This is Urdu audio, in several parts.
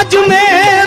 I do me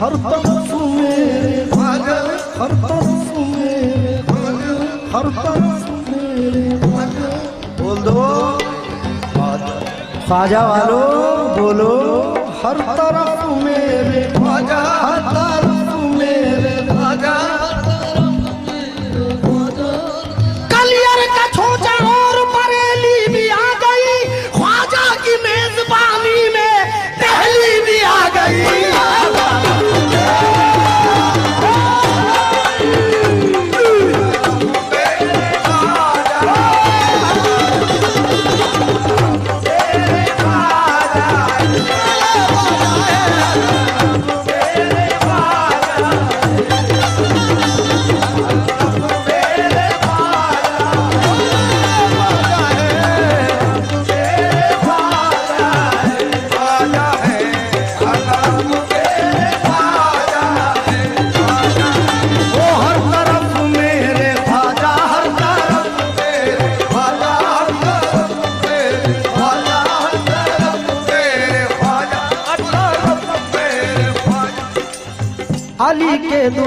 ہر طرف میرے پاگل ہر طرف میرے پاگل ہر طرف میرے پاگل بول دو۔ خواجہ والو، بولو۔ ہر طرف میرے خواجہ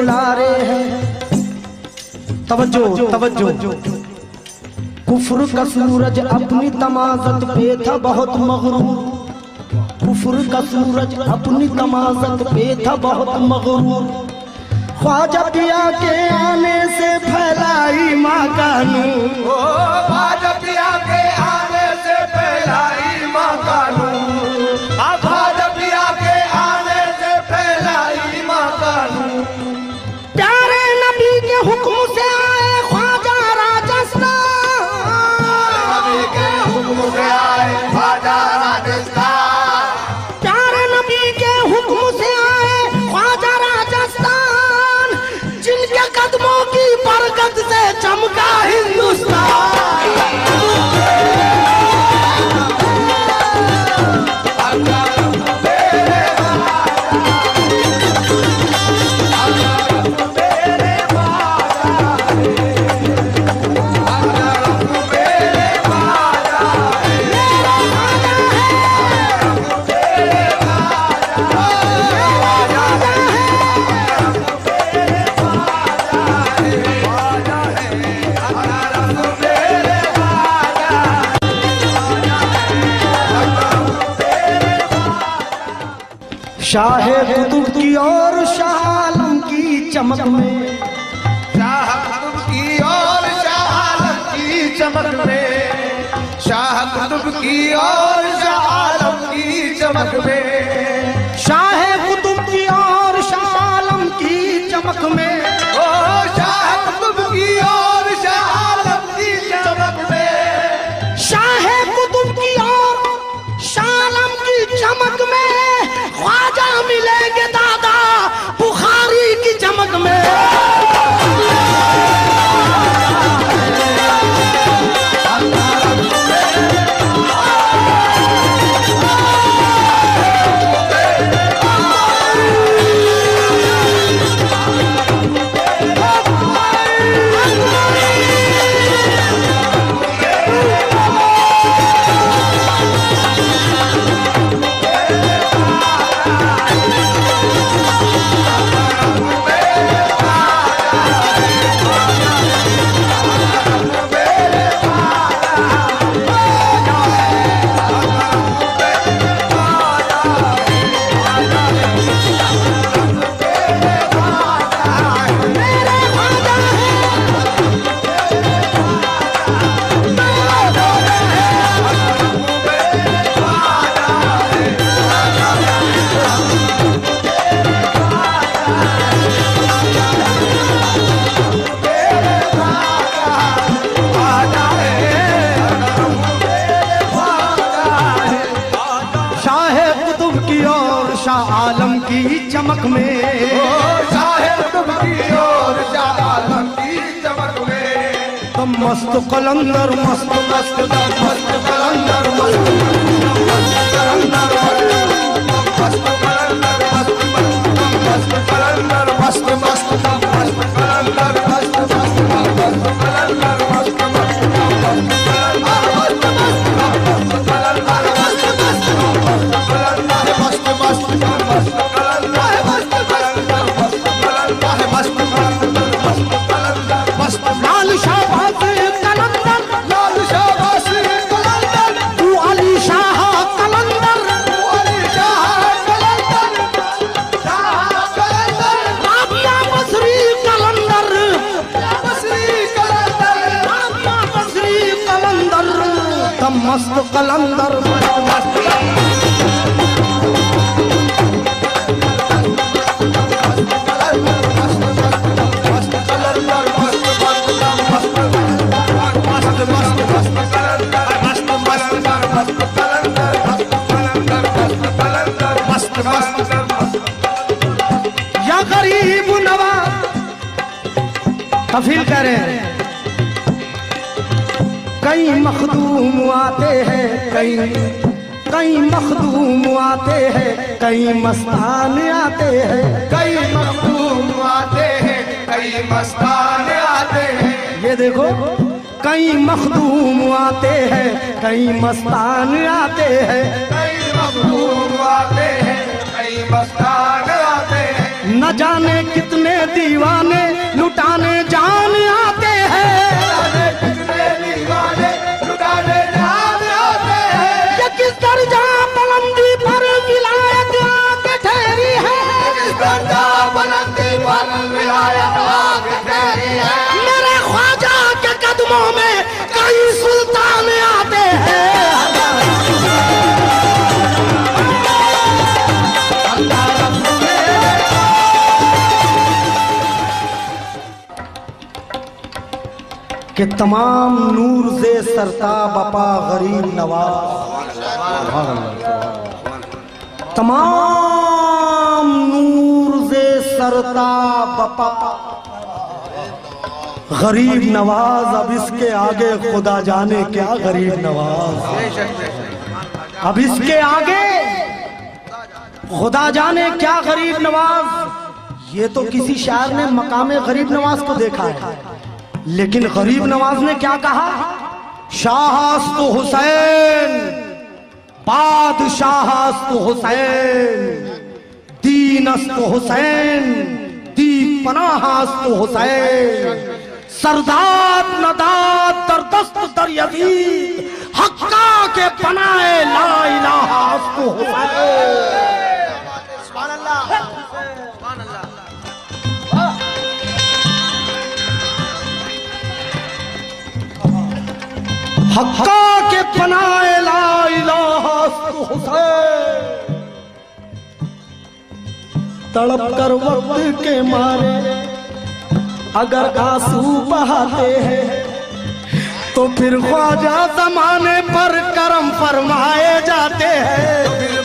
بلارے ہیں۔ توجہ توجہ۔ کفر کا سورج اپنی تمازت پہ تھا بہت مغرور۔ کفر کا سورج اپنی تمازت پہ تھا بہت مغرور۔ خواجہ پیا کے آنے سے پھیلائی ماں کا نور۔ خواجہ پیا کے آنے سے پھیلائی ماں کا نور۔ خواجہ شاہ قطب کی اور شاہ عالم کی چمک میں۔ شاہ قطب کی اور شاہ عالم کی چمک میں۔ شاہ قطب کی اور شاہ عالم کی چمک میں۔ شاہ قطب کی اور شاہ عالم کی چمک میں۔ شاہ عالم کی چمک میں۔ تم مست قلندر مست مست مست قلندر مست قلندر مست قلندر مست مست مخدوم آتے ہیں کئی کئی مخدوم آتے ہیں کئی مستان آتے ہیں۔ کئی مخدوم آتے ہیں کئی مستان آتے ہیں۔ یہ دیکھو کئی مخدوم آتے ہیں کئی مستان آتے ہیں۔ کئی مخدوم آتے ہیں کئی مستان آتے ہیں۔ نہ جانے کتنے دیوانے لٹانے جان آتے ہیں۔ Everybody. کہ تمام نور سے سرتا بپا غریب نواز۔ تمام نور سے سرتا بپا غریب نواز۔ اب اس کے آگے خدا جانے کیا غریب نواز۔ اب اس کے آگے خدا جانے کیا غریب نواز۔ یہ تو کسی شاعر نے مقام غریب نواز کو دیکھا ہے۔ لیکن غریب نواز نے کیا کہا? شاہ شاہست حسین بادشاہست حسین دینست حسین دی پناہست حسین سرداد نداد دردست در یزید، حقا کے پناہ لا الہ است حسین۔ حقا کے پناہ لا الہ حسین۔ تڑپ کر وقت کے مارے، اگر آسو بہاتے ہیں، تو پھر خواجہ زمانے پر کرم فرمائے جاتے ہیں۔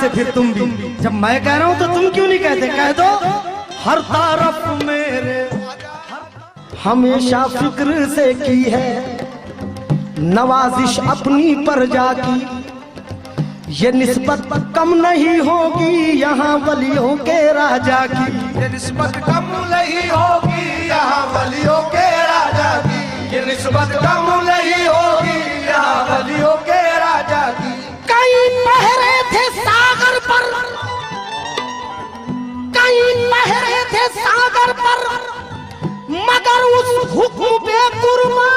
سے پھر تم بھی۔ جب میں کہہ رہا ہوں تو تم کیوں نہیں کہتے؟ کہہ دو، ہر طرف میرے ہمیشہ فکر سے کی ہے، نوازش اپنی پر جا کی۔ یہ نسبت کم نہیں ہوگی، یہاں ولیوں کے راجا کی۔ یہ نسبت کم نہیں ہوگی، یہاں ولیوں کے راجا کی۔ یہ نسبت کم نہیں مہرے تھے ساگر پر، مگر اس حکم پہ قرما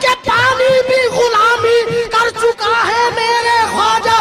کہ پانی بھی غلامی کر چکا ہے میرے خواجہ